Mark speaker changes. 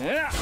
Speaker 1: Yeah.